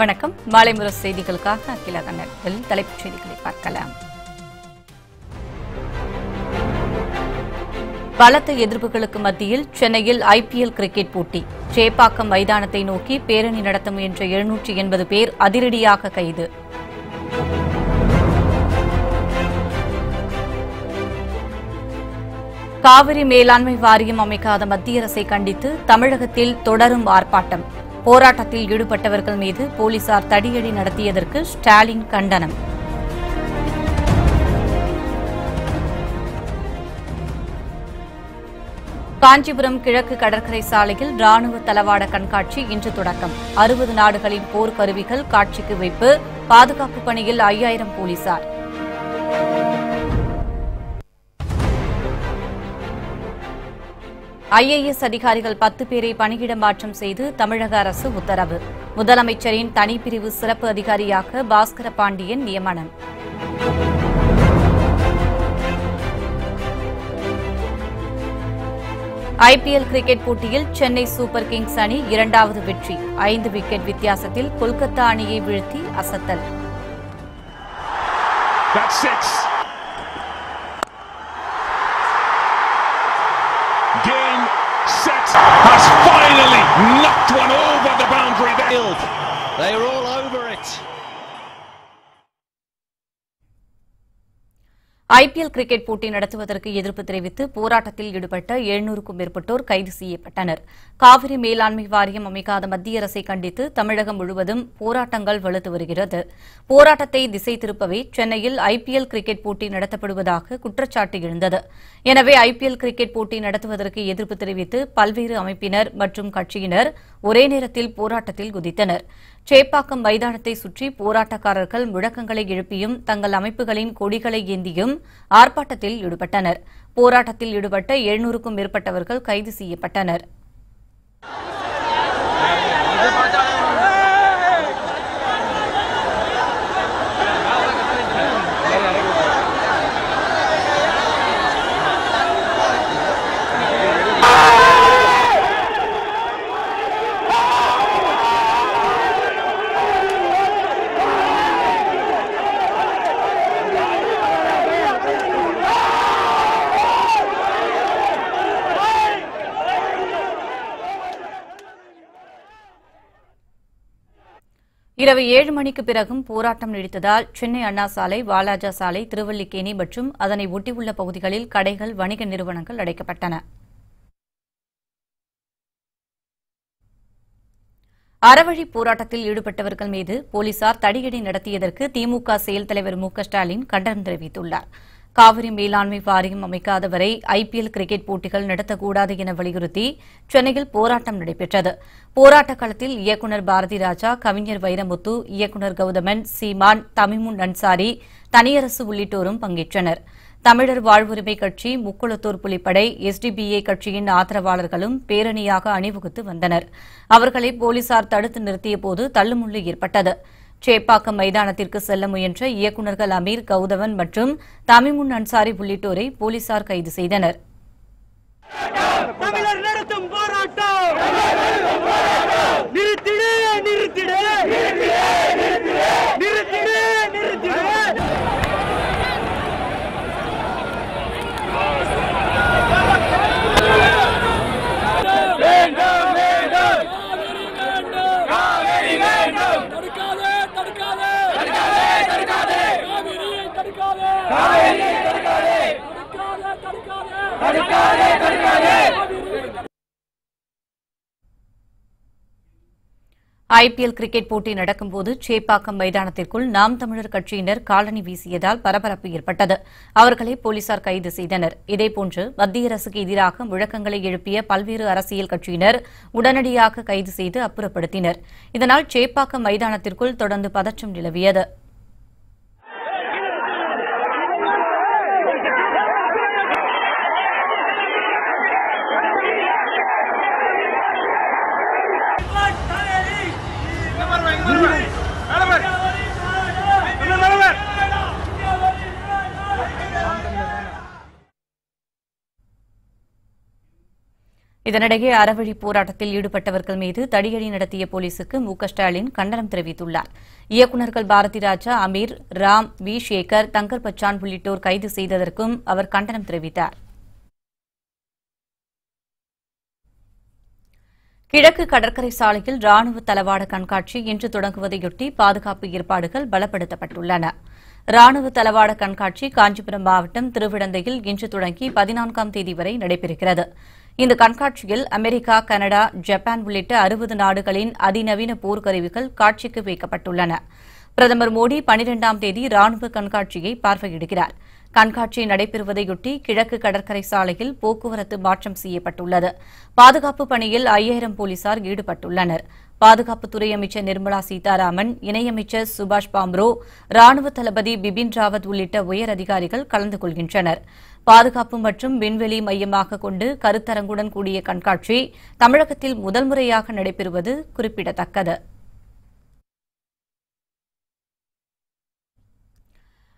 வணக்கம். மாலை முரசு செய்திகளுக்காக அகில கன்னடத்தில் தலைப்புச் செய்திகளை பார்க்கலாம். பலத்த எதிர்ப்புகளுக்கு மத்தியில் சென்னையில் ஐபிஎல் கிரிக்கெட் போட்டி. சேப்பாக்கம் மைதானத்தை நோக்கி பேரணி நடத்த முயன்ற எழுநூற்றி எண்பது பேர் அதிரடியாக கைது. காவிரி மேலாண்மை வாரியம் அமைக்காத மத்திய அரசை கண்டித்து தமிழகத்தில் தொடரும் ஆர்ப்பாட்டம். போராட்டத்தில் ஈடுபட்டவர்கள் மீது போலீசார் தடியடி நடத்தியதற்கு ஸ்டாலின் கண்டனம். காஞ்சிபுரம் கிழக்கு கடற்கரை சாலையில் ராணுவ தளவாட கண்காட்சி இன்று தொடக்கம். அறுபது நாடுகளின் போர்க்கருவிகள் காட்சிக்கு வைப்பு பாதுகாப்பு பணியில் ஐயாயிரம் போலீசார். ஐஏஎஸ் அதிகாரிகள் பத்து பேரை பணியிட மாற்றம் செய்து தமிழக அரசு உத்தரவு. முதலமைச்சரின் தனிப்பிரிவு சிறப்பு அதிகாரியாக பாஸ்கர பாண்டியன் நியமனம். ஐபிஎல் கிரிக்கெட் போட்டியில் சென்னை சூப்பர் கிங்ஸ் அணி இரண்டாவது வெற்றி. ஐந்து விக்கெட் வித்தியாசத்தில் கொல்கத்தா அணியை வீழ்த்தி அசத்தல். Has finally knocked one over the boundary. They were all over it. IPL cricket போட்டி நடத்துவதற்கு எதிர்ப்பு தெரிவித்து போராட்டத்தில் ஈடுபட்ட எழுநூறுக்கும் மேற்பட்டோர் கைது செய்யப்பட்டனர். காவிரி மேலாண்மை வாரியம் அமைக்காத மத்திய அரசை கண்டித்து தமிழகம் முழுவதும் போராட்டங்கள் வலுத்து வருகிறது. போராட்டத்தை திசை திருப்பவே சென்னையில் ஐபிஎல் கிரிக்கெட் போட்டி நடத்தப்படுவதாக குற்றச்சாட்டு எழுந்தது. எனவே ஐபிஎல் கிரிக்கெட் போட்டி நடத்துவதற்கு எதிர்ப்பு தெரிவித்து பல்வேறு அமைப்பினர் மற்றும் கட்சியினர் ஒரே நேரத்தில் போராட்டத்தில் குதித்தனர். சேப்பாக்கம் மைதானத்தை சுற்றி போராட்டக்காரர்கள் முழக்கங்களை எழுப்பியும் தங்கள் அமைப்புகளின் கொடிகளை ஏந்தியும் ஆர்ப்பாட்டத்தில் ஈடுபட்டனர். போராட்டத்தில் ஈடுபட்ட எழுநூறுக்கும் மேற்பட்டவர்கள் கைது செய்யப்பட்டனர். இரவு ஏழு மணிக்கு பிறகும் போராட்டம் நீடித்ததால் சென்னை அண்ணா சாலை வாலாஜா சாலை திருவல்லிக்கேணி மற்றும் அதனை ஒட்டியுள்ள பகுதிகளில் கடைகள் வணிக நிறுவனங்கள் அடைக்கப்பட்டன. அறவழி போராட்டத்தில் ஈடுபட்டவர்கள் மீது போலீசார் தடியடி நடத்தியதற்கு திமுக செயல் தலைவர் மு ஸ்டாலின் கண்டனம் தெரிவித்துள்ளாா் காவிரி மேலாண்மை வாரியம் அமைக்காத வரை ஐபிஎல் கிரிக்கெட் போட்டிகள் நடத்தக்கூடாது என வலியுறுத்தி சென்னையில் போராட்டம் நடைபெற்றது. போராட்ட களத்தில் இயக்குநர் பாரதி ராஜா கவிஞர் வைரமுத்து இயக்குநர் கௌதமன் சீமான் தமிமுன் அன்சாரி தனியரசு உள்ளிட்டோரும் பங்கேற்றனர். தமிழர் வாழ்வுரிமை கட்சி முக்குளத்தூர் புலிப்படை எஸ்டிபிஏ கட்சியின் ஆதரவாளர்களும் பேரணியாக அணிவகுத்து வந்தனர். அவர்களை போலீசார் தடுத்து நிறுத்தியபோது தள்ளுமுள்ளு ஏற்பட்டது. சேப்பாக்கம் மைதானத்திற்கு செல்ல முயன்ற இயக்குநர்கள் அமீர் கௌதவன் மற்றும் தமிமுன் அன்சாரி உள்ளிட்டோரை போலீசார் கைது செய்தனர். போராட்டம்! நிறுத்திடு நிறுத்திடு! ஐபிஎல் கிரிக்கெட் போட்டி நடக்கும்போது சேப்பாக்கம் மைதானத்திற்குள் நாம் தமிழர் கட்சியினர் காலனி வீசியதால் பரபரப்பு ஏற்பட்டது. அவர்களை போலீசார் கைது செய்தனர். இதேபோன்று மத்திய அரசுக்கு எதிராக முழக்கங்களை எழுப்பிய பல்வேறு அரசியல் கட்சியினர் உடனடியாக கைது செய்து அப்புறப்படுத்தினர். இதனால் சேப்பாக்கம் மைதானத்திற்குள் தொடர்ந்து பதற்றம் நிலவியது. இதனிடையே அறவழி போராட்டத்தில் ஈடுபட்டவர்கள் மீது தடியடி நடத்திய போலீசுக்கு மு க ஸ்டாலின் கண்டனம் தெரிவித்துள்ளார். இயக்குநர்கள் பாரதி ராஜா அமீர் ராம் வி. சேகர் தங்கர் பச்சான் உள்ளிட்டோர் கைது செய்ததற்கும் அவர் கண்டனம் தெரிவித்தார். கிழக்கு கடற்கரை சாலையில் ராணுவ தளவாட கண்காட்சி இன்று தொடங்குவதையொட்டி பாதுகாப்பு ஏற்பாடுகள் பலப்படுத்தப்பட்டுள்ளன. ராணுவ தளவாட கண்காட்சி காஞ்சிபுரம் மாவட்டம் திருவிடந்தையில் இன்று தொடங்கி பதினான்காம் தேதி வரை நடைபெறுகிறது. இந்த கண்காட்சியில் அமெரிக்கா கனடா ஜப்பான் உள்ளிட்ட அறுபது நாடுகளின் அதிநவீன போர்க்கருவிகள் காட்சிக்கு வைக்கப்பட்டுள்ளன. பிரதமர் மோடி பனிரெண்டாம் தேதி ராணுவ கண்காட்சியை பார்வையிடுகிறார். கண்காட்சி நடைபெறுவதையொட்டி கிழக்கு கடற்கரை சாலையில் போக்குவரத்து மாற்றம் செய்யப்பட்டுள்ளது. பாதுகாப்பு பணியில் ஐயாயிரம் போலீசார் ஈடுபட்டுள்ளனர். பாதுகாப்புத்துறை அமைச்சர் நிர்மலா சீதாராமன் இணையமைச்சர் சுபாஷ் பாம்ரோ ராணுவ தளபதி பிபின் ராவத் உள்ளிட்ட உயர் அதிகாரிகள் கலந்து கொள்கின்றனர். பாதுகாப்பு மற்றும் விண்வெளி மையமாக கொண்டு கருத்தரங்குடன் கூடிய கண்காட்சி தமிழகத்தில் முதல் முறையாக நடைபெறுவது குறிப்பிடத்தக்கது.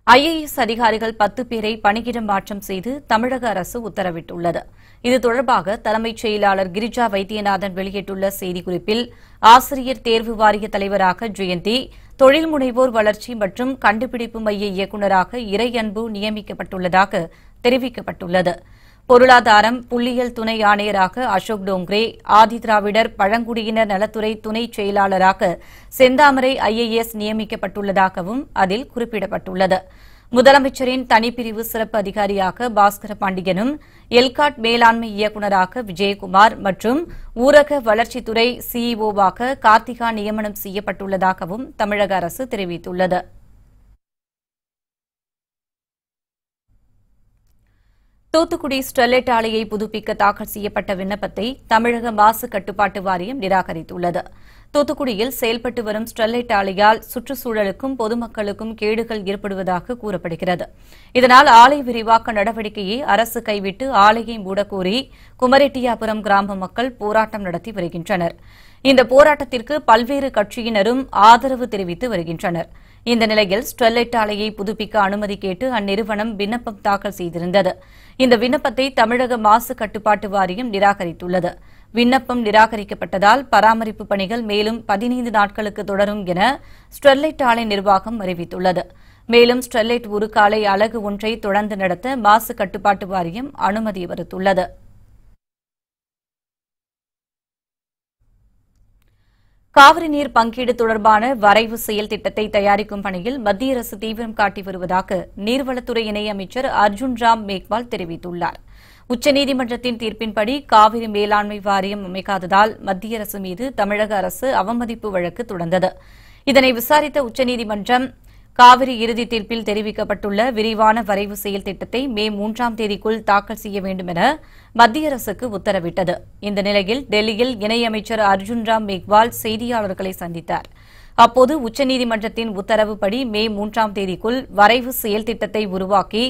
ஐஏஎஸ் அதிகாரிகள் பத்து பேரை பணியிடம் மாற்றம் செய்து தமிழக அரசு உத்தரவிட்டுள்ளது. இது தொடர்பாக தலைமைச் செயலாளர் கிரிஜா வைத்தியநாதன் வெளியிட்டுள்ள செய்திக்குறிப்பில் ஆசிரியர் தேர்வு வாரிய தலைவராக ஜெயந்தி தொழில் முனைவோர் வளர்ச்சி மற்றும் கண்டுபிடிப்பு மைய இயக்குநராக இறையன்பு நியமிக்கப்பட்டுள்ளதாக தெரிவிக்கப்பட்டுள்ளது. பொருளாதாரம் புள்ளியியல் துணை ஆணையராக அசோக் டோங்ரே ஆதிதிராவிடர் பழங்குடியினர் நலத்துறை துணை செயலாளராக செந்தாமரை ஐஏஎஸ் நியமிக்கப்பட்டுள்ளதாகவும் அதில் குறிப்பிடப்பட்டுள்ளது. முதலமைச்சரின் தனிப்பிரிவு சிறப்பு அதிகாரியாக பாஸ்கர பாண்டியனும் எல்காட் மேலாண்மை இயக்குநராக விஜயகுமார் மற்றும் ஊரக வளர்ச்சித்துறை சிஇஓவாக கார்த்திகா நியமனம் செய்யப்பட்டுள்ளதாகவும் தமிழக அரசு தெரிவித்துள்ளது. தூத்துக்குடி ஸ்டெர்லைட் ஆலையை புதுப்பிக்க தாக்கல் செய்யப்பட்ட விண்ணப்பத்தை தமிழக மாசு கட்டுப்பாட்டு வாரியம் நிராகரித்துள்ளது. தூத்துக்குடியில் செயல்பட்டு வரும் ஸ்டெர்லைட் ஆலையால் சுற்றுச்சூழலுக்கும் பொதுமக்களுக்கும் கேடுகள் ஏற்படுவதாக கூறப்படுகிறது. இதனால் ஆலை விரிவாக்க நடவடிக்கையை அரசு கைவிட்டு ஆலையை மூடக்கோரி குமரெட்டியாபுரம் கிராம மக்கள் போராட்டம் நடத்தி வருகின்றனர். இந்த போராட்டத்திற்கு பல்வேறு கட்சியினரும் ஆதரவு தெரிவித்து வருகின்றனர். இந்த நிலையில் ஸ்டெர்லைட் ஆலையை புதுப்பிக்க அனுமதி கேட்டு அந்நிறுவனம் விண்ணப்பம் தாக்கல் செய்திருந்தது. இந்த விண்ணப்பத்தை தமிழக மாசு கட்டுப்பாட்டு வாரியம் நிராகரித்துள்ளது. விண்ணப்பம் நிராகரிக்கப்பட்டதால் பராமரிப்பு பணிகள் மேலும் பதினைந்து நாட்களுக்கு தொடரும் என ஸ்டெர்லைட் ஆலை நிர்வாகம் அறிவித்துள்ளது. மேலும் ஸ்டெர்லைட் உருக்காலை அலகு ஒன்றை தொடர்ந்து நடத்த மாசு கட்டுப்பாட்டு வாரியம் அனுமதி மறுத்துள்ளது. காவிரி நீர் பங்கீடு தொடர்பான வரைவு செயல் திட்டத்தை தயாரிக்கும் பணியில் மத்திய அரசு தீவிரம் காட்டி வருவதாக நீர்வளத்துறை இணையமைச்சர் அர்ஜுன் ராம் மேக்வால் தெரிவித்துள்ளார். உச்சநீதிமன்றத்தின் தீர்ப்பின்படி காவிரி மேலாண்மை வாரியம் அமைக்காததால் மத்திய அரசு மீது தமிழக அரசு அவமதிப்பு வழக்கு தொடர்ந்தது. இதனை விசாரித்த உச்சநீதிமன்றம் காவிரி இறுதி தீர்ப்பில் தெரிவிக்கப்பட்டுள்ள விரிவான வரைவு செயல் திட்டத்தை மே மூன்றாம் தேதிக்குள் தாக்கல் செய்ய வேண்டும் என மத்திய அரசுக்கு உத்தரவிட்டது. இந்த நிலையில் டெல்லியில் இணையமைச்சர் அர்ஜுன் ராம் மேக்வால் செய்தியாளர்களை சந்தித்தார். அப்போது உச்சநீதிமன்றத்தின் உத்தரவுப்படி மே மூன்றாம் தேதிக்குள் வரைவு செயல் திட்டத்தை உருவாக்கி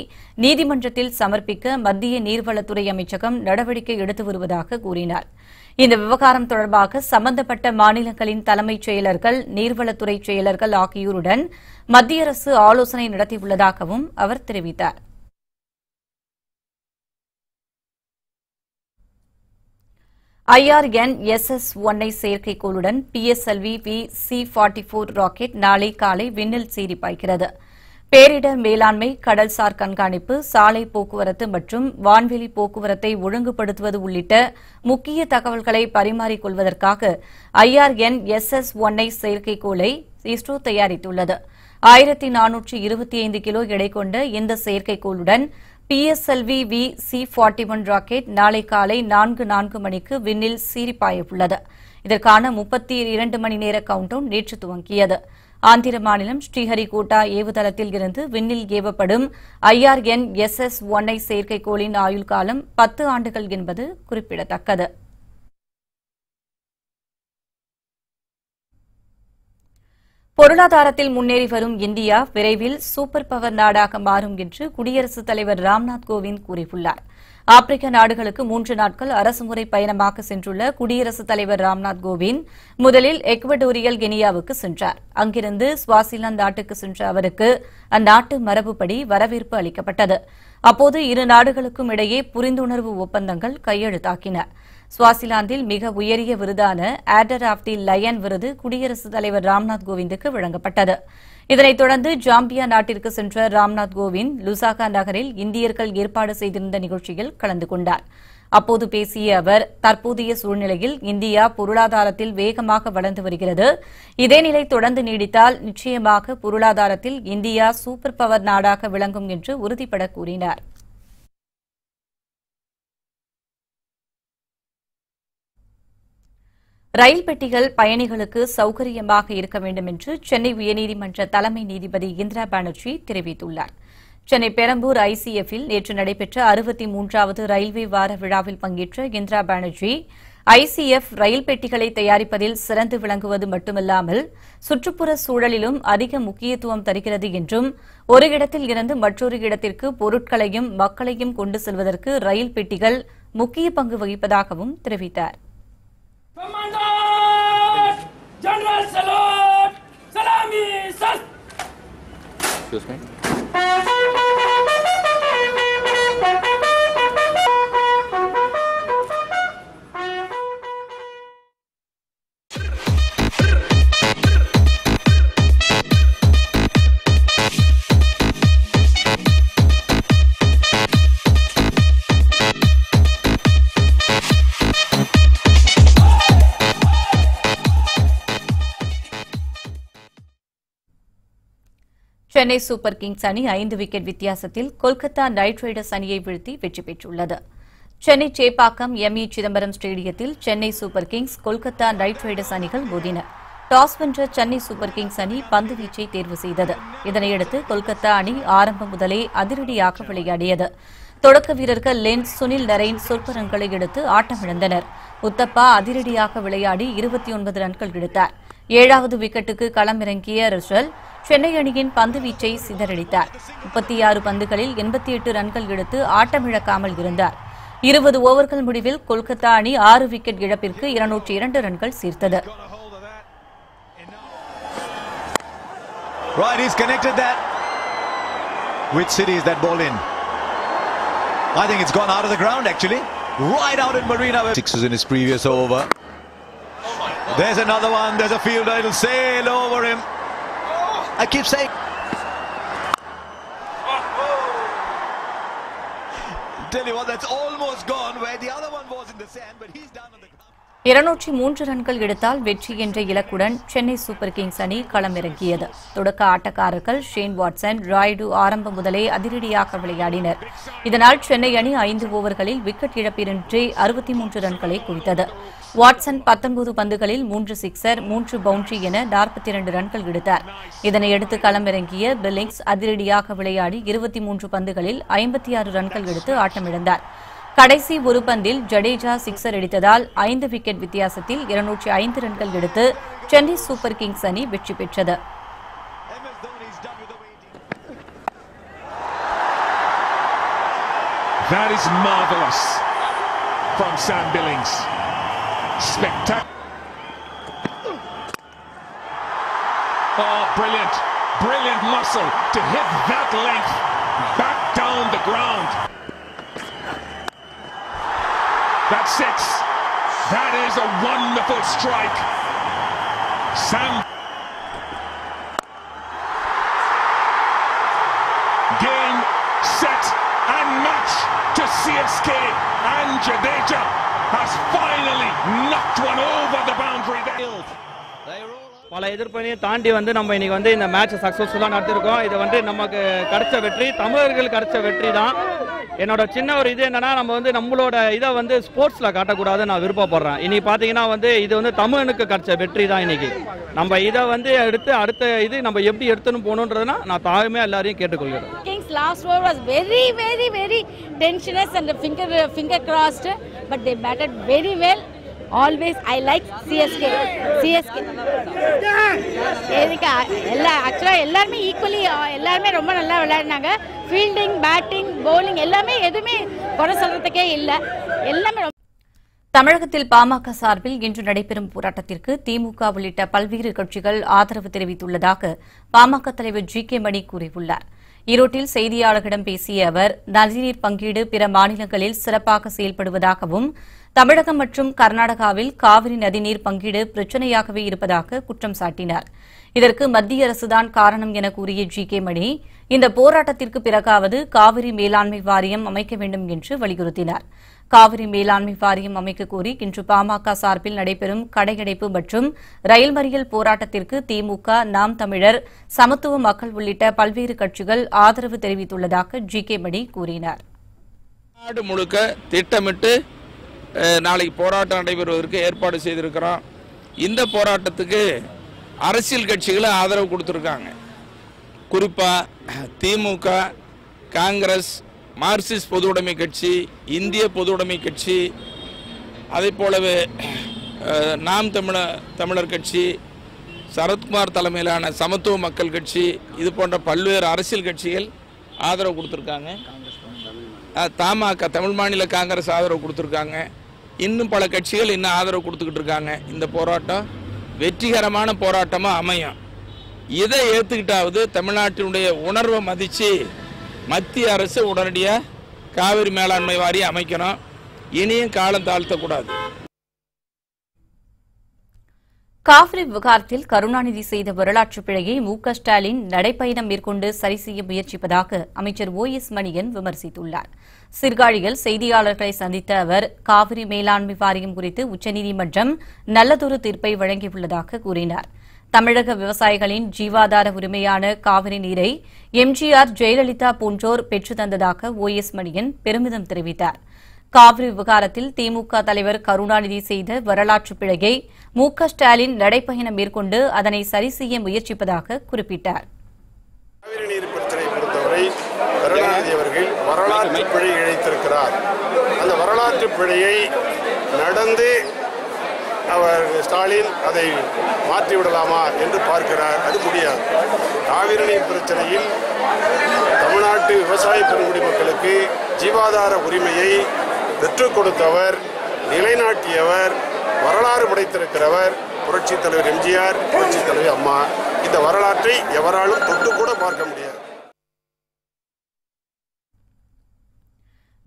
நீதிமன்றத்தில் சமர்ப்பிக்க மத்திய நீர்வளத்துறை அமைச்சகம் நடவடிக்கை எடுத்து வருவதாக கூறினார். இந்த விவகாரம் தொடர்பாக சம்பந்தப்பட்ட மாநிலங்களின் தலைமைச் செயலர்கள் நீர்வளத்துறை செயலர்கள் ஆகியோருடன் மத்திய அரசு ஆலோசனை நடத்தியுள்ளதாகவும் அவர் தெரிவித்தார். ஐஆர்என் எஸ்எஸ் ஒன்னை செயற்கைக்கோளுடன் PSLV V C forty rocket நாளை காலை விண்ணில் சீறி பாய்கிறது. பேரிடர் மேலாண்மை கடல்சார் கண்காணிப்பு சாலை போக்குவரத்து மற்றும் வான்வெளி போக்குவரத்தை ஒழுங்குபடுத்துவது உள்ளிட்ட முக்கிய தகவல்களை பரிமாறிக்கொள்வதற்காக ஐஆர்என் எஸ்எஸ் ஒன்னை செயற்கைக்கோளை இஸ்ரோ தயாரித்துள்ளது. ஆயிரத்தி நானூற்று இருபத்தி ஐந்து கிலோ எடை கொண்ட இந்த செயற்கைக்கோளுடன் PSLV V C forty one rocket நாளை காலை நான்கு நான்கு மணிக்கு விண்ணில் சீரிப்பாய உள்ளது இதற்கான முப்பத்தி இரண்டு மணி நேர கவுண்டவுன் நேற்று துவங்கியது. ஆந்திர மாநிலம் ஸ்ரீஹரிகோட்டா ஏவுதளத்தில் இருந்து விண்ணில் ஏவப்படும் ஐஆர்என் எஸ்எஸ் ஒன்ஐ செயற்கைக்கோளின் ஆயுள் காலம் பத்து ஆண்டுகள் என்பது குறிப்பிடத்தக்கது. பொருளாதாரத்தில் முன்னேறி வரும் இந்தியா விரைவில் சூப்பர் பவர் நாடாக மாறும் என்று குடியரசுத் தலைவர் ராம்நாத் கோவிந்த் கூறியுள்ளார். ஆப்பிரிக்க நாடுகளுக்கு மூன்று நாட்கள் அரசுமுறை பயணமாக சென்றுள்ள குடியரசுத் தலைவர் ராம்நாத் கோவிந்த் முதலில் எக்வடோரியல் கெனியாவுக்கு சென்றார். அங்கிருந்து ஸ்வாசிலாந்து நாட்டுக்கு சென்ற அவருக்கு அந்நாட்டு மரபுப்படி வரவேற்பு அளிக்கப்பட்டது. அப்போது இரு நாடுகளுக்கும் இடையே புரிந்துணர்வு ஒப்பந்தங்கள் கையெழுத்தாக்கினா் சுவாசிலாந்தில் மிக உயரிய விருதான ஆர்டர் ஆஃப் தி லயன் விருது குடியரசுத் தலைவர் ராம்நாத் கோவிந்துக்கு வழங்கப்பட்டது. இதனைத் தொடர்ந்து ஜாம்பியா நாட்டிற்கு சென்ற ராம்நாத் கோவிந்த் லுசாகா நகரில் இந்தியர்கள் ஏற்பாடு செய்திருந்த நிகழ்ச்சியில் கலந்து கொண்டார். அப்போது பேசிய அவர் தற்போதைய சூழ்நிலையில் இந்தியா பொருளாதாரத்தில் வேகமாக வளர்ந்து வருகிறது. இதே நிலை தொடர்ந்து நீடித்தால் நிச்சயமாக பொருளாதாரத்தில் இந்தியா சூப்பர் பவர் நாடாக விளங்கும் என்று உறுதிபட கூறினார். ரயில் பெட்டிகள் பயணிகளுக்கு சௌகரியமாக இருக்க வேண்டும் என்று சென்னை உயர்நீதிமன்ற தலைமை நீதிபதி இந்திரா பானர்ஜி தெரிவித்துள்ளார். சென்னை பெரம்பூர் ஐசிஎஃப்பில் நேற்று நடைபெற்ற அறுபத்தி மூன்றாவது ரயில்வே வார விழாவில் பங்கேற்ற இந்திரா பானர்ஜி ஐசிஎஃப் ரயில் பெட்டிகளை தயாரிப்பதில் சிறந்து விளங்குவது மட்டுமல்லாமல் சுற்றுப்புற சூழலிலும் அதிக முக்கியத்துவம் தருகிறது என்றும் ஒரு இடத்தில் இருந்து மற்றொரு இடத்திற்கு பொருட்களையும் மக்களையும் கொண்டு செல்வதற்கு ரயில் பெட்டிகள் முக்கிய பங்கு வகிப்பதாகவும் தெரிவித்தார். Excuse me. Chennai super kings அணி ஐந்து விக்கெட் வித்தியாசத்தில் கொல்கத்தா நைட் ரைடர்ஸ் அணியை வீழ்த்தி வெற்றி பெற்றுள்ளது. சென்னை சேப்பாக்கம் எம் இ சிதம்பரம் ஸ்டேடியத்தில் Chennai super kings Kolkata knight riders அணிகள் மோதின. டாஸ் வென்ற சென்னை சூப்பர் கிங்ஸ் அணி பந்து வீச்சை தேர்வு செய்தது. இதனையடுத்து கொல்கத்தா அணி ஆரம்பம் முதலே அதிரடியாக விளையாடியது. தொடக்க வீரர்கள் லென் சுனில் நரேன் சொற்பரங்களை எடுத்து ஆட்டமிழந்தனர். உத்தப்பா அதிரடியாக விளையாடி இருபத்தி ஒன்பது ரன்கள் எடுத்தார். ஏழாவது விக்கெட்டுக்கு களமிறங்கிய ரிஷல் சென்னை அணியின் பந்து வீச்சை சிதறடித்தார் முப்பத்தி ஆறு பந்துகளில் எண்பத்தி எட்டு ரன்கள் எடுத்து ஆட்டமிழக்காமல் இருந்தார் இருபது ஓவர்கள் முடிவில் கொல்கத்தா அணி ஆறு விக்கெட் இழப்பிற்கு இருநூற்றி இரண்டு ரன்கள் சேர்த்தது Right, he's connected that. Which city is that ball in? I think it's gone out of the ground actually. Right out in Marina. Sixes in his previous over. There's another one. There's a fielder. It'll sail over him. I keep saying. Tell you what, that's almost gone where the other one was in the sand, but he's down on the ground. இருநூற்றி மூன்று ரன்கள் எடுத்தால் வெற்றி என்ற இலக்குடன் Chennai super kings அணி களமிறங்கியது தொடக்க ஆட்டக்காரர்கள் Shane Watson Rayudu ஆரம்பம் முதலே அதிரடியாக விளையாடினர் இதனால் சென்னை அணி ஐந்து ஓவர்களில் விக்கெட் இழப்பின்றி அறுபத்தி மூன்று ரன்களை குவித்தது வாட்சன் பத்தொன்பது பந்துகளில் மூன்று சிக்சர் மூன்று பவுண்டரி என நாற்பத்தி இரண்டு ரன்கள் எடுத்தார் இதனையடுத்து களமிறங்கிய பில்லிங்ஸ் அதிரடியாக விளையாடி இருபத்தி மூன்று பந்துகளில் ஐம்பத்தி ஆறு ரன்கள் எடுத்து ஆட்டமிழந்தார். கடைசி ஒரு பந்தில் ஜடேஜா சிக்சர் அடித்ததால் ஐந்து விக்கெட் வித்தியாசத்தில் இருநூற்றி ஐந்து ரன்கள் எடுத்து சென்னை சூப்பர் கிங்ஸ் அணி வெற்றி பெற்றது. That is marvelous from Sam Billings. Spectacular. Oh, brilliant. Brilliant muscle to hit that length back down the ground. That's six. That is a wonderful strike. Sam. Game, set, and match to CSK. And Jadeja has finally knocked one over the boundary there. பல எதிர்ப்பையும் தாண்டி வந்து நம்ம இன்னைக்கு வந்து இந்த match சக்ஸஸ்ஃபுல்லாக நடத்திருக்கோம் இது வந்து நமக்கு கிடைச்ச வெற்றி தமிழர்கள் கிடைச்ச வெற்றி தான் என்னோட சின்ன ஒரு இது என்னன்னா நம்ம வந்து நம்மளோட இதை வந்து ஸ்போர்ட்ஸில் காட்டக்கூடாதுன்னு நான் விருப்பப்படுறேன். இனி பார்த்தீங்கன்னா வந்து இது வந்து தமிழனுக்கு கிடைச்ச வெற்றி தான் இன்னைக்கு. நம்ம இதை வந்து எடுத்து அடுத்த இது நம்ம எப்படி எடுத்துன்னு போகணுன்றதுனா நான் தாழ்மையாக எல்லாரையும் கேட்டுக்கொள்கிறேன். Kings last over was very very very tensions and finger finger crossed, but they batted very well always I like CSK CSK எதுக்கு? எல்லா ஆக்சுவலாக எல்லாருமே ஈக்குவலி எல்லாருமே ரொம்ப நல்லா விளையாடினாங்க. ஃபீல்டிங் பேட்டிங் பவுலிங் எல்லாமே எதுவுமே குறை சொல்றதுக்கே இல்லை. எல்லாமே ரொம்ப தமிழகத்தில் பாமக சார்பில் இன்று நடைபெறும் போராட்டத்திற்கு திமுக உள்ளிட்ட பல்வேறு கட்சிகள் ஆதரவு தெரிவித்துள்ளதாக பாமக தலைவர் ஜி கே மணி கூறியுள்ளார். ஈரோட்டில் செய்தியாளர்களிடம் பேசிய அவர் நதிநீர் பங்கீடு பிற மாநிலங்களில் சிறப்பாக செயல்படுவதாகவும் தமிழகம் மற்றும் கர்நாடகாவில் காவிரி நதிநீர் பங்கீடு பிரச்சினையாகவே இருப்பதாக குற்றம் சாட்டினார். இதற்கு மத்திய அரசுதான் காரணம் என கூறிய ஜி. கே. மணி இந்த போராட்டத்திற்கு பிறகாவது காவிரி மேலாண்மை வாரியம் அமைக்க வேண்டும் என்று வலியுறுத்தினார். காவிரி மேலாண்மை வாரியம் அமைக்க கோரி இன்று பாமக சார்பில் நடைபெறும் கடையடைப்பு மற்றும் ரயில் மறியல் போராட்டத்திற்கு திமுக நாம் தமிழர் சமத்துவ மக்கள் உள்ளிட்ட பல்வேறு கட்சிகள் ஆதரவு தெரிவித்துள்ளதாக ஜி. கே. மணி கூறினார். நாடு முழுக்க திட்டமிட்டு நாளைக்கு போராட்டம் நடைபெறுவதற்கு ஏற்பாடு செய்திருக்கிறோம். இந்த போராட்டத்துக்கு அரசியல் கட்சிகளை ஆதரவு கொடுத்துருக்காங்க. குறிப்பாக திமுக காங்கிரஸ் மார்க்சிஸ்ட் பொதுவுடைமை கட்சி இந்திய பொதுவுடைமை கட்சி அதே போலவே நாம் தமிழ தமிழர் கட்சி சரத்குமார் தலைமையிலான சமத்துவ மக்கள் கட்சி இது போன்ற பல்வேறு அரசியல் கட்சிகள் ஆதரவு கொடுத்துருக்காங்க. தமாக தமிழ் மாநில காங்கிரஸ் ஆதரவு கொடுத்துருக்காங்க. இன்னும் பல கட்சிகள் இன்னும் ஆதரவு கொடுத்துக்கிட்டு இருக்காங்க. இந்த போராட்டம் வெற்றிகரமான போராட்டமாக அமையும். இதை ஏற்றுக்கிட்டாவது தமிழ்நாட்டினுடைய உணர்வை மதித்து மத்திய அரசு உடனடியாக காவிரி மேலாண்மை வாரியம் அமைக்கணும். இனியும் காலம் தாழ்த்தக்கூடாது. காவிரி விவகாரத்தில் கருணாநிதி செய்த வரலாற்று பிழையை மு க ஸ்டாலின் நடைப்பயணம் மேற்கொண்டு சரி செய்ய முயற்சிப்பதாக அமைச்சர் ஓ எஸ் மணியன் விமர்சித்துள்ளார். சிறுகாழியில் செய்தியாளர்களை சந்தித்த அவர் காவிரி மேலாண்மை வாரியம் குறித்து உச்சநீதிமன்றம் நல்லதொரு தீர்ப்பை வழங்கியுள்ளதாக கூறினார். தமிழக விவசாயிகளின் ஜீவாதார உரிமையான காவிரி நீரை எம்ஜிஆர் ஜெயலலிதா போன்றோர் பெற்று தந்ததாக ஓ எஸ் மணியன் பெருமிதம் தெரிவித்தார். காவிரி விவகாரத்தில் திமுக தலைவர் கருணாநிதி செய்த வரலாற்று பிழையை மு க ஸ்டாலின் நடைப்பயணம் மேற்கொண்டு அதனை சரி செய்ய முயற்சிப்பதாக குறிப்பிட்டார். நீர் கருணாநிதி அவர்கள் வரலாற்று பிழை இழைத்திருக்கிறார். அந்த வரலாற்று பிழையை நடந்து அவர் ஸ்டாலின் அதை மாற்றிவிடலாமா என்று பார்க்கிறார். அது முடியாது. காவிரி நீர் பிரச்சனையில் தமிழ்நாட்டு விவசாய பெருங்குடி மக்களுக்கு ஜீவாதார உரிமையை பெற்றுக் கொடுத்தவர் நிலைநாட்டியவர் வரலாறு படைத்திருக்கிறவர் புரட்சி தலைவர் எம்ஜிஆர் புரட்சி தலைவர் அம்மா. இந்த வரலாற்றை எவராலும் தொட்டு கூட பார்க்க முடியாது.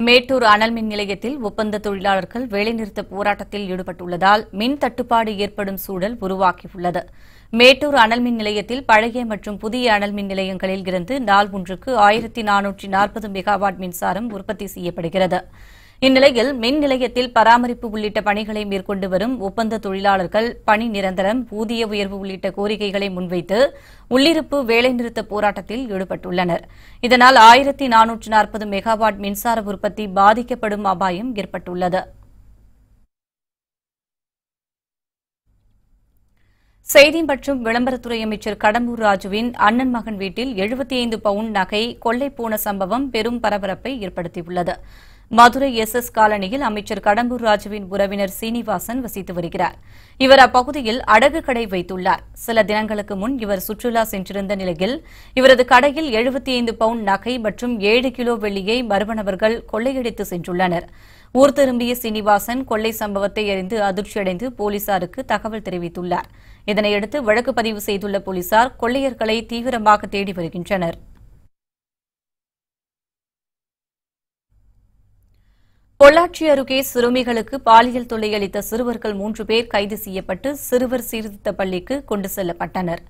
மேட்டூர் அனல் மின் நிலையத்தில் ஒப்பந்த தொழிலாளர்கள் வேலைநிறுத்த போராட்டத்தில் ஈடுபட்டுள்ளதால் மின் தட்டுப்பாடு ஏற்படும் சூழல் உருவாகியுள்ளது. மேட்டூர் அனல் மின் நிலையத்தில் பழைய மற்றும் புதிய அனல் மின் நிலையங்களில் இருந்து நாள் ஒன்றுக்கு ஆயிரத்தி நானூற்றி நாற்பது மெகாவாட் மின்சாரம் உற்பத்தி செய்யப்படுகிறது. இந்நிலையில் மின் நிலையத்தில் பராமரிப்பு உள்ளிட்ட பணிகளை மேற்கொண்டு வரும் ஒப்பந்த தொழிலாளர்கள் பணி நிரந்தரம் ஊதிய உயர்வு உள்ளிட்ட கோரிக்கைகளை முன்வைத்து உள்ளிருப்பு வேலைநிறுத்த போராட்டத்தில் ஈடுபட்டுள்ளனர். இதனால் ஆயிரத்தி நானூற்று நாற்பது மெகாவாட் மின்சார உற்பத்தி பாதிக்கப்படும் அபாயம் ஏற்பட்டுள்ளது. செய்தி மற்றும் விளம்பரத்துறை அமைச்சர் கடம்பூர் ராஜுவின் அண்ணன் மகன் வீட்டில் எழுபத்தி ஐந்து பவுண்ட் நகை கொள்ளை போன சம்பவம் பெரும் பரபரப்பை ஏற்படுத்தியுள்ளது. மதுரை எஸ் எஸ் காலனியில் அமைச்சர் கடம்பூர் ராஜுவின் உறவினர் சீனிவாசன் வசித்து வருகிறார். இவர் அப்பகுதியில் அடகு கடை வைத்துள்ளார். சில தினங்களுக்கு முன் இவர் சுற்றுலா சென்றிருந்த நிலையில் இவரது கடையில் எழுபத்தி ஐந்து பவுண்ட் நகை மற்றும் ஏழு கிலோ வெள்ளியை மர்மணவர்கள் கொள்ளையடித்து சென்றுள்ளனர். ஊர் திரும்பிய சீனிவாசன் கொள்ளை சம்பவத்தை அறிந்து அதிர்ச்சியடைந்து போலீசாருக்கு தகவல் தெரிவித்துள்ளார். இதனையடுத்து வழக்கு பதிவு செய்துள்ள போலீசார் கொள்ளையர்களை தீவிரமாக தேடி வருகின்றனர். பொள்ளாச்சி அருகே சிறுமிகளுக்கு பாலியல் தொல்லை அளித்த சிறுவர்கள் மூன்று பேர் கைது செய்யப்பட்டு சிறுவர் சீர்திருத்த பள்ளிக்கு கொண்டு செல்லப்பட்டனர்.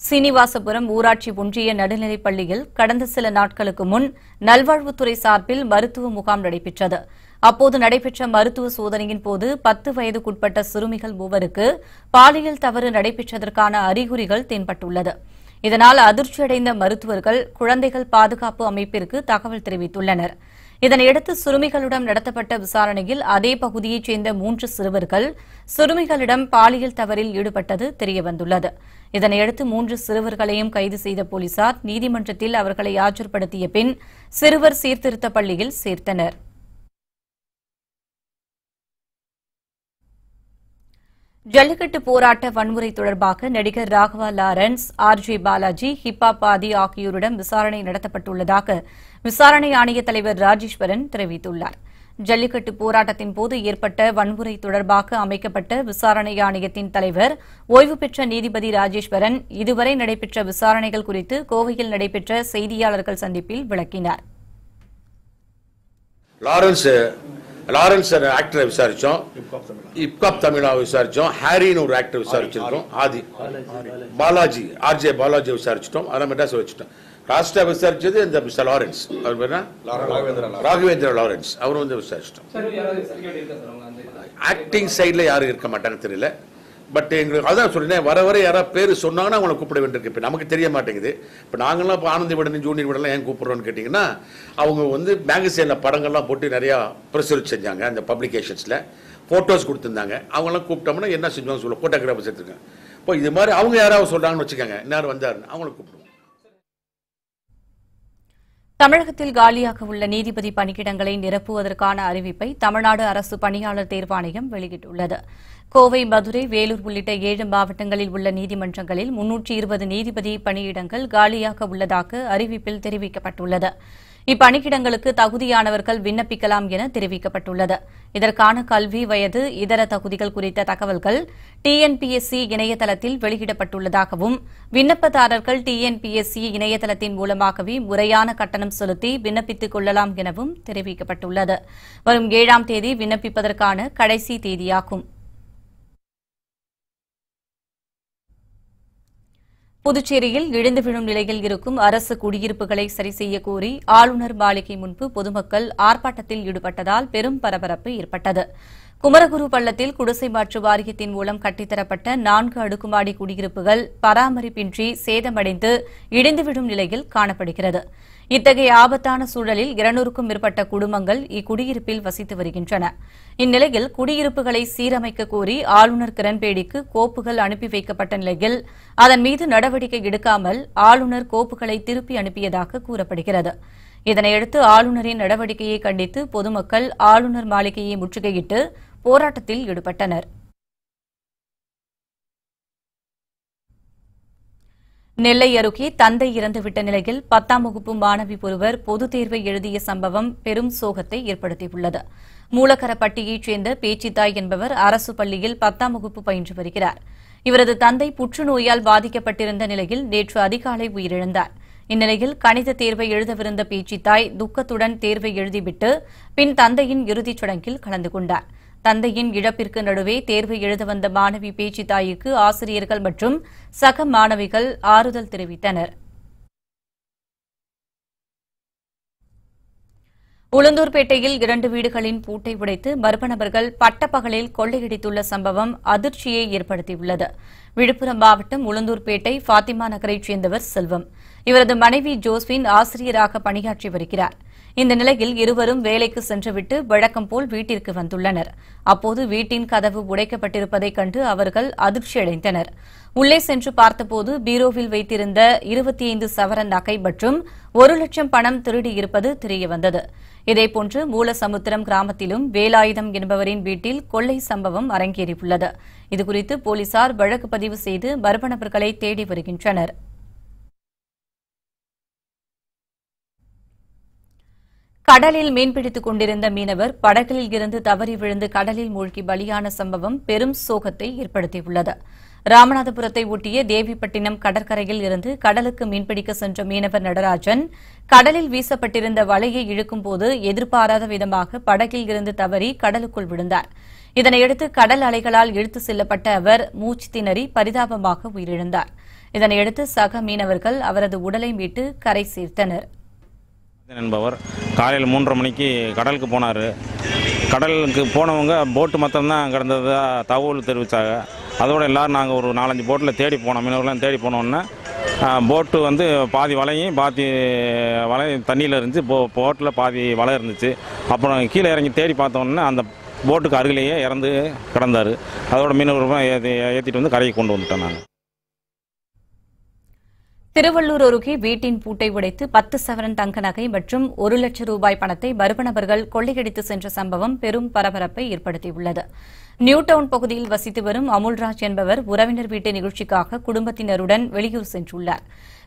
சீனிவாசபுரம் ஊராட்சி ஒன்றிய நடுநிலைப் பள்ளியில் கடந்த சில நாட்களுக்கு முன் நல்வாழ்வுத்துறை சார்பில் மருத்துவ முகாம் நடைபெற்றது. அப்போது நடைபெற்ற மருத்துவ சோதனையின் போது பத்து வயதுக்குட்பட்ட சிறுமிகள் மூவருக்கு பாலியல் தவறு நடைபெற்றதற்கான அறிகுறிகள் தென்பட்டுள்ளது. இதனால் அதிர்ச்சியடைந்த மருத்துவர்கள் குழந்தைகள் பாதுகாப்பு அமைப்பிற்கு தகவல் தெரிவித்துள்ளனா் இதனையடுத்து சிறுமிகளிடம் நடத்தப்பட்ட விசாரணையில் அதே பகுதியைச் சேர்ந்த மூன்று சிறுவர்கள் சிறுமிகளிடம் பாலியல் தவறில் ஈடுபட்டது தெரியவந்துள்ளது. இதனையடுத்து மூன்று சிறுவர்களையும் கைது செய்த போலீசார் நீதிமன்றத்தில் அவர்களை ஆஜர்படுத்திய பின் சிறுவர் சீர்திருத்த பள்ளியில் சேர்த்தனர். ஜல்லிக்கட்டு போராட்ட வன்முறை தொடர்பாக நடிகர் Raghava Lawrence R J Balaji hip hop Aadhi ஆகியோரிடம் விசாரணை நடத்தப்பட்டுள்ளதாக விசாரணை ஆணைய தலைவர் ராஜேஸ்வரன் தெரிவித்துள்ளார். ஜல்லிக்கட்டு போராட்டத்தின் போது ஏற்பட்ட வன்முறை தொடர்பாக அமைக்கப்பட்ட விசாரணை ஆணையத்தின் தலைவர் ஓய்வு பெற்ற நீதிபதி ராஜேஸ்வரன் இதுவரை நடைபெற்ற விசாரணைகள் குறித்து கோவையில் நடைபெற்ற செய்தியாளர்கள் சந்திப்பில் விளக்கினார். லாரன்ஸ் ஆக்டரை விசாரிச்சோம். இப்காப் தமிழா? விசாரிச்சோம். ஹாரின்னு ஒரு ஆக்டர் விசாரிச்சிருக்கோம். ஆதி பாலாஜி ஆர்ஜே பாலாஜி விசாரிச்சிட்டோம். அதெல்லாம் மெட்ராஸ் வச்சுட்டோம் லாஸ்டா விசாரிச்சது இந்த மிஸ்டர் லாரன்ஸ். அவர் பேர் என்ன? ராகவேந்திர லாரன்ஸ். அவரும் வந்து விசாரிச்சிட்டோம். ஆக்டிங் சைடில் யாரும் இருக்க மாட்டாங்க தெரியல. பட் எங்களுக்கு அதான் சொல்லினேன் வர வர யாராவது பேர் சொன்னாங்கன்னா அவங்கள கூப்பிட வேண்டியிருக்கு. இப்போ நமக்கு தெரிய மாட்டேங்குது. இப்போ நாங்களாம் இப்போ ஆனந்தி விடணும் ஜூனியர் விடலாம் ஏன் கூப்பிட்றோன்னு கேட்டிங்கன்னா அவங்க வந்து மேகசைனில் படங்கள்லாம் போட்டு நிறையா ப்ரெசரிட் செஞ்சாங்க அந்த பப்ளிகேஷன்ஸில். ஃபோட்டோஸ் கொடுத்துருந்தாங்க. அவங்களாம் கூப்பிட்டோம்னா என்ன செஞ்சுவாங்க சொல்ல ஃபோட்டோகிராஃபர்ஸ் எடுத்துருக்காங்க இப்போ இது மாதிரி அவங்க யாராவது சொல்கிறாங்கன்னு வச்சுக்கோங்க. இன்னார் வந்தாருன்னு அவங்கள கூப்பிடுவோம். தமிழகத்தில் காலியாக உள்ள நீதிபதி பணியிடங்களை நிரப்புவதற்கான அறிவிப்பை தமிழ்நாடு அரசு பணியாளர் தேர்வாணையம் வெளியிட்டுள்ளது. கோவை மதுரை வேலூர் உள்ளிட்ட ஏழு மாவட்டங்களில் உள்ள நீதிமன்றங்களில் முன்னூற்றி இருபது நீதிபதி பணியிடங்கள் காலியாக உள்ளதாக அறிவிப்பில் தெரிவிக்கப்பட்டுள்ளது. இப்பணியிடங்களுக்கு தகுதியானவர்கள் விண்ணப்பிக்கலாம் என தெரிவிக்கப்பட்டுள்ளது. இதற்கான கல்வி வயது இதர தகுதிகள் குறித்த தகவல்கள் டிஎன்பிஎஸ்சி இணையதளத்தில் வெளியிடப்பட்டுள்ளதாகவும் விண்ணப்பதாரர்கள் டிஎன்பிஎஸ்சி இணையதளத்தின் மூலமாகவே முறையான கட்டணம் செலுத்தி விண்ணப்பித்துக் கொள்ளலாம் எனவும் தெரிவிக்கப்பட்டுள்ளது. வரும் ஏழாம் தேதி விண்ணப்பிப்பதற்கான கடைசி தேதியாகும். புதுச்சேரியில் இடிந்து விழும் நிலையில் இருக்கும் அரசு குடியிருப்புகளை சரி செய்ய கோரி ஆளுநர் மாளிகை முன்பு பொதுமக்கள் ஆர்ப்பாட்டத்தில் ஈடுபட்டதால் பெரும் பரபரப்பு ஏற்பட்டது. குமரகுரு பள்ளத்தில் குடிசை மாற்று வாரியத்தின் மூலம் கட்டித்தரப்பட்ட நான்கு அடுக்குமாடி குடியிருப்புகள் பராமரிப்பின்றி சேதமடைந்து இடிந்துவிடும் நிலையில் காணப்படுகிறது. இத்தகைய ஆபத்தான சூழலில் இருநூறுக்கும் மேற்பட்ட குடும்பங்கள் இக்குடியிருப்பில் வசித்து வருகின்றன. இந்நிலையில் குடியிருப்புகளை சீரமைக்க கோரி ஆளுநர் கிரண்பேடிக்கு கோப்புகள் அனுப்பி வைக்கப்பட்ட நிலையில் அதன் மீது நடவடிக்கை எடுக்காமல் ஆளுநர் கோப்புகளை திருப்பி அனுப்பியதாக கூறப்படுகிறது. இதனையடுத்து ஆளுநரின் நடவடிக்கையை கண்டித்து பொதுமக்கள் ஆளுநர் மாளிகையை முற்றுகையிட்டு போராட்டத்தில் ஈடுபட்டனர். நெல்லை அருகே தந்தை இறந்துவிட்ட நிலையில் பத்தாம் வகுப்பு மாணவி ஒருவர் பொதுத் தேர்வை எழுதிய சம்பவம் பெரும் சோகத்தை ஏற்படுத்தியுள்ளது. மூலக்கரப்பட்டியைச் சேர்ந்த பேச்சித்தாய் என்பவர் அரசு பள்ளியில் பத்தாம் வகுப்பு பயின்று வருகிறார். இவரது தந்தை புற்றுநோயால் பாதிக்கப்பட்டிருந்த நிலையில் நேற்று அதிகாலை உயிரிழந்தார். இந்நிலையில் கணித தேர்வை எழுதவிருந்த பேச்சித்தாய் துக்கத்துடன் தேர்வை எழுதிவிட்டு பின் தந்தையின் இறுதிச் சடங்கில் கலந்து கொண்டார். தந்தையின் இழப்பிற்கு நடுவே தேர்வு எழுத வந்த மாணவி பேச்சித்தாய்க்கு ஆசிரியர்கள் மற்றும் சக மாணவிகள் ஆறுதல் தெரிவித்தனர். உளுந்தூர்பேட்டையில் இரண்டு வீடுகளின் பூட்டை உடைத்து மர்ம நபர்கள் பட்டப்பகலில் கொள்ளையடித்துள்ள சம்பவம் அதிர்ச்சியை ஏற்படுத்தியுள்ளது. விழுப்புரம் மாவட்டம் உளுந்தூர்பேட்டை ஃபாத்திமா நகரைச் சேர்ந்தவர் செல்வம். இவரது மனைவி ஜோஸ்பின் ஆசிரியராக பணியாற்றி வருகிறார். இந்த நிலையில் இருவரும் வேலைக்கு சென்றுவிட்டு வழக்கம் போல் வீட்டிற்கு வந்துள்ளனர். அப்போது வீட்டின் கதவு உடைக்கப்பட்டிருப்பதைக் கண்டு அவர்கள் அதிர்ச்சியடைந்தனர். உள்ளே சென்று பார்த்தபோது பீரோவில் வைத்திருந்த இருபத்தி ஐந்து சவரன் நகை மற்றும் ஒரு லட்சம் பணம் திருடியிருப்பது தெரியவந்தது. இதேபோன்று மூலசமுத்திரம் கிராமத்திலும் வேலாயுதம் என்பவரின் வீட்டில் கொள்ளை சம்பவம் அரங்கேறியுள்ளது. இதுகுறித்து போலீசார் வழக்கு பதிவு செய்து மர்ம நபர்களை தேடி வருகின்றனர். கடலில் மீன்பிடித்துக் கொண்டிருந்த மீனவர் படகில் இருந்து தவறி விழுந்து கடலில் மூழ்கி பலியான சம்பவம் பெரும் சோகத்தை ஏற்படுத்தியுள்ளது. ராமநாதபுரத்தை ஒட்டிய தேவிப்பட்டினம் கடற்கரையில் இருந்து கடலுக்கு மீன்பிடிக்க சென்ற மீனவர் நடராஜன் கடலில் வீசப்பட்டிருந்த வலையை இழுக்கும்போது எதிர்பாராத விதமாக படகில் இருந்து தவறி கடலுக்குள் விழுந்தார். இதனையடுத்து கடல் அலைகளால் இழுத்து செல்லப்பட்ட அவர் மூச்சு திணறி பரிதாபமாக உயிரிழந்தார். இதனையடுத்து சக மீனவர்கள் அவரது உடலை மீட்டு கரை சேர்த்தனா் என்பவர் காலையில் மூன்றரை மணிக்கு கடலுக்கு போனார். கடலுக்கு போனவங்க போட்டு மொத்தம்தான் கிடந்ததாக தகவல் தெரிவித்தாங்க அதோட எல்லோரும் நாங்கள் ஒரு நாலஞ்சு போட்டில் தேடி போனோம். மீனவர்கள்லாம் தேடி போனோன்னே போட்டு வந்து பாதி வலையும் பாதி வலை தண்ணியில் இருந்துச்சு. போ போட்டில் பாதி வலை இருந்துச்சு. அப்புறம் கீழே இறங்கி தேடி பார்த்தோன்னே அந்த போட்டுக்கு அருகிலேயே இறந்து கிடந்தார். அதோட மீனவர்கள் ஏற்றி ஏற்றிட்டு வந்து கரையை கொண்டு வந்துட்டோம் நாங்கள் திருவள்ளூர் அருகே வீட்டின் பூட்டை உடைத்து பத்து சவரன் தங்க நகை மற்றும் ஒரு லட்சம் ரூபாய் பணத்தை மர்ம நபர்கள் கொள்ளையடித்து சென்ற சம்பவம் பெரும் பரபரப்பை ஏற்படுத்தியுள்ளது. நியூ டவுன் பகுதியில் வசித்து வரும் அமுல்ராஜ் என்பவர் உறவினர் வீட்டு நிகழ்ச்சிக்காக குடும்பத்தினருடன் வெளியூர் சென்றுள்ளார்.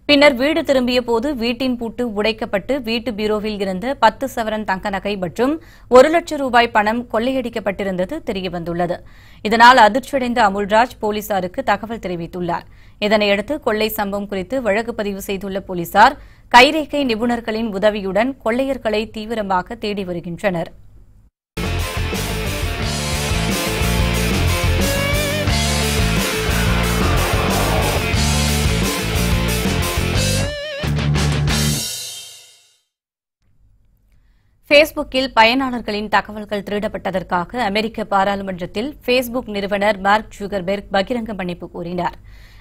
பின்னர் வீடு திரும்பிய போது வீட்டின் பூட்டு உடைக்கப்பட்டு வீட்டு பீரோவில் இருந்த பத்து சவரன் தங்க நகை மற்றும் ஒரு லட்சம் ரூபாய் பணம் கொள்ளையடிக்கப்பட்டிருந்தது தெரியவந்துள்ளது. இதனால் அதிர்ச்சியடைந்த அமுல்ராஜ் போலீசாருக்கு தகவல் தெரிவித்துள்ளார். இதனையடுத்து கொள்ளை சம்பவம் குறித்து வழக்கு பதிவு செய்துள்ள போலீசார் கைரேகை நிபுணர்களின் உதவியுடன் கொள்ளையர்களை தீவிரமாக தேடி வருகின்றனர். பேஸ்புக்கில் பயனாளர்களின் தகவல்கள் திருடப்பட்டதற்காக அமெரிக்க பாராளுமன்றத்தில் பேஸ்புக் நிறுவனர் மார்க் ஜூகர்பெர்க் பகிரங்க மன்னிப்பு கூறினார்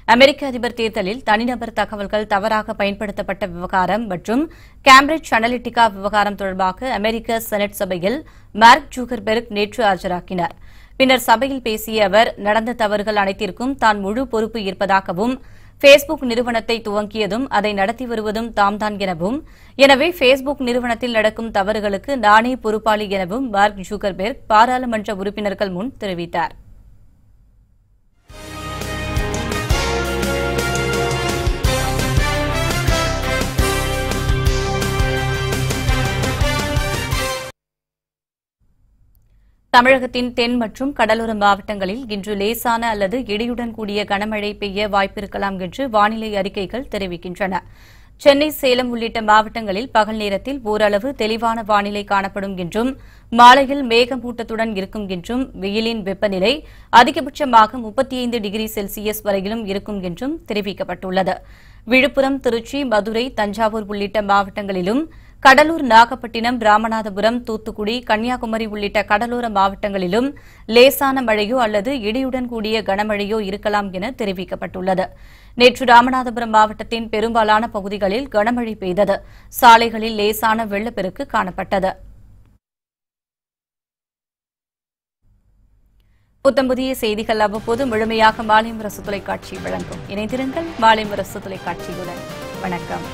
அமெரிக்க அதிபர் தேர்தலில் தனிநபர் தகவல்கள் தவறாக பயன்படுத்தப்பட்ட விவகாரம் மற்றும் கேம்பிரிட்ஜ் அனலிட்டிகா விவகாரம் தொடர்பாக அமெரிக்க செனட் சபையில் மார்க் ஜூகர்பெர்க் நேற்று ஆஜராக்கினார். பின்னர் சபையில் பேசிய அவர் நடந்த தவறுகள் அனைத்திற்கும் தான் முழு பொறுப்பு இருப்பதாகவும் ஃபேஸ்புக் நிறுவனத்தை துவங்கியதும் அதை நடத்தி வருவதும் தாம்தான் எனவும் எனவே ஃபேஸ்புக் நிறுவனத்தில் நடக்கும் தவறுகளுக்கு நானே பொறுப்பாளி எனவும் மார்க் ஜூக்கர்பெர்க் பாராளுமன்ற உறுப்பினர்கள் முன் தெரிவித்தார். தமிழகத்தின் தென் மற்றும் கடலோர மாவட்டங்களில் இன்று லேசான அல்லது இடியுடன் கூடிய கனமழை பெய்ய வாய்ப்பிருக்கலாம் என்று வானிலை அறிக்கைகள் தெரிவிக்கின்றன. சென்னை சேலம் உள்ளிட்ட மாவட்டங்களில் பகல் நேரத்தில் ஓரளவு தெளிவான வானிலை காணப்படும் என்றும் மாலையில் மேகமூட்டத்துடன் இருக்கும் என்றும் வெயிலின் வெப்பநிலை அதிகபட்சமாக முப்பத்தி ஐந்து டிகிரி செல்சியஸ் வரையிலும் இருக்கும் என்றும் தெரிவிக்கப்பட்டுள்ளது. விழுப்புரம் திருச்சி மதுரை தஞ்சாவூர் உள்ளிட்ட மாவட்டங்களிலும் கடலூர் நாகப்பட்டினம் ராமநாதபுரம் தூத்துக்குடி கன்னியாகுமரி உள்ளிட்ட கடலோர மாவட்டங்களிலும் லேசான மழையோ அல்லது இடியுடன் கூடிய கனமழையோ இருக்கலாம் என தெரிவிக்கப்பட்டுள்ளது. நேற்று ராமநாதபுரம் மாவட்டத்தின் பெரும்பாலான பகுதிகளில் கனமழை பெய்தது. சாலைகளில் லேசான வெள்ளப்பெருக்கு காணப்பட்டது. புத்தம் புதிய செய்திகள் அவ்வப்போது முழுமையாக மாலை முரசு தொலைக்காட்சி வழங்கும். இணைந்திருங்கள் மாலை முரசு தொலைக்காட்சியுடன். வணக்கம்.